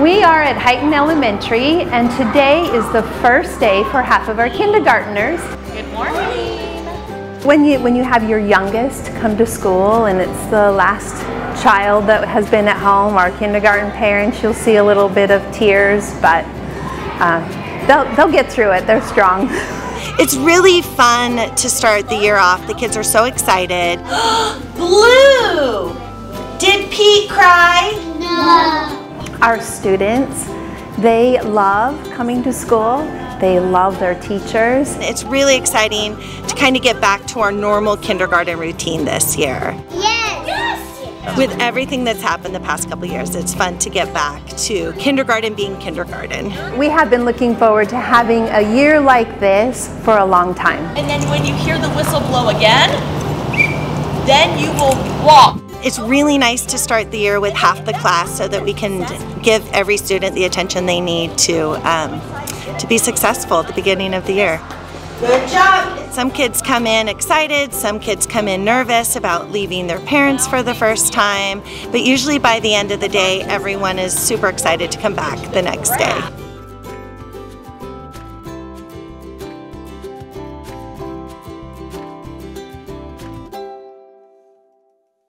We are at Hiteon Elementary and today is the first day for half of our kindergarteners. Good morning. When you, when you have your youngest come to school and it's the last child that has been at home, our kindergarten parents, you'll see a little bit of tears, but uh, they'll, they'll get through it. They're strong. It's really fun to start the year off. The kids are so excited. Blue! Did Pete cry? Our students, they love coming to school. They love their teachers. It's really exciting to kind of get back to our normal kindergarten routine this year. Yes! With everything that's happened the past couple years, it's fun to get back to kindergarten being kindergarten. We have been looking forward to having a year like this for a long time. And then when you hear the whistle blow again, then you will walk. It's really nice to start the year with half the class so that we can give every student the attention they need to um, to be successful at the beginning of the year. Good job. Some kids come in excited, some kids come in nervous about leaving their parents for the first time, but usually by the end of the day, everyone is super excited to come back the next day.